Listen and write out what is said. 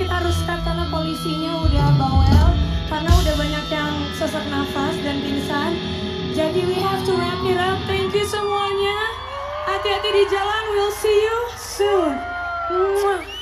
kita harus start karena polisinya udah bawel karena udah banyak yang sesak nafas dan pingsan. Jadi we have to wrap it up. Thank you semuanya. Hati-hati di jalan. We'll see you soon. Mwah.